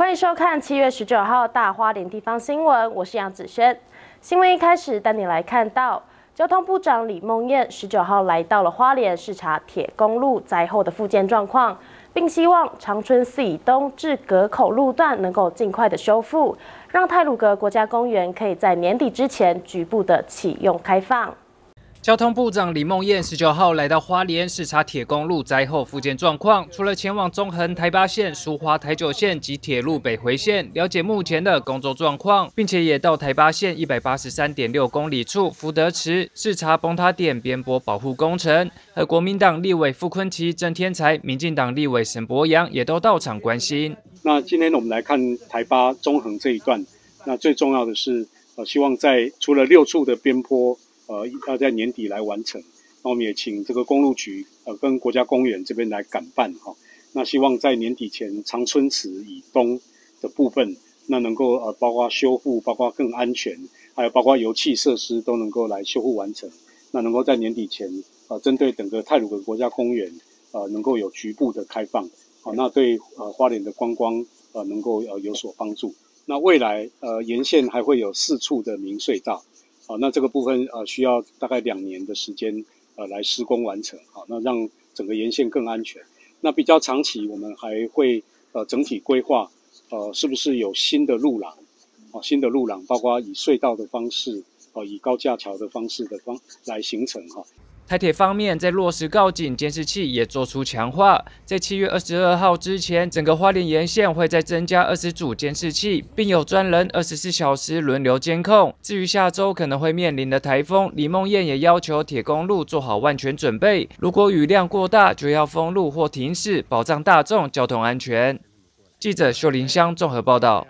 欢迎收看七月十九号大花莲地方新闻，我是杨子轩。新闻一开始带你来看到，交通部长李梦燕十九号来到了花莲视察铁公路灾后的复建状况，并希望长春四以东至隔口路段能够尽快的修复，让泰鲁阁国家公园可以在年底之前局部的启用开放。交通部长李梦燕十九号来到花莲视察铁公路灾后复建状况，除了前往中横台八线、苏花台九线及铁路北回线了解目前的工作状况，并且也到台八线一百八十三点六公里处福德池视察崩塌点边坡保护工程，和国民党立委傅昆奇、郑天才、民进党立委沈博阳也都到场关心。那今天我们来看台八中横这一段，那最重要的是，呃，希望在除了六处的边坡。呃，要在年底来完成，那我们也请这个公路局呃跟国家公园这边来赶办哈。那希望在年底前长春池以东的部分，那能够呃包括修复，包括更安全，还有包括油气设施都能够来修复完成。那能够在年底前呃针对整个泰鲁格国家公园呃能够有局部的开放，好，那对呃花莲的观光呃能够呃有所帮助。那未来呃沿线还会有四处的明隧道。好，那这个部分呃需要大概两年的时间呃来施工完成，好，那让整个沿线更安全。那比较长期，我们还会呃整体规划，呃是不是有新的路廊，啊新的路廊，包括以隧道的方式，啊以高架桥的方式的方来形成哈。台铁方面在落实告警监视器也做出强化，在七月二十二号之前，整个花莲沿线会再增加二十组监视器，并有专人二十四小时轮流监控。至于下周可能会面临的台风，李梦燕也要求铁公路做好万全准备，如果雨量过大，就要封路或停驶，保障大众交通安全。记者秀林香综合报道。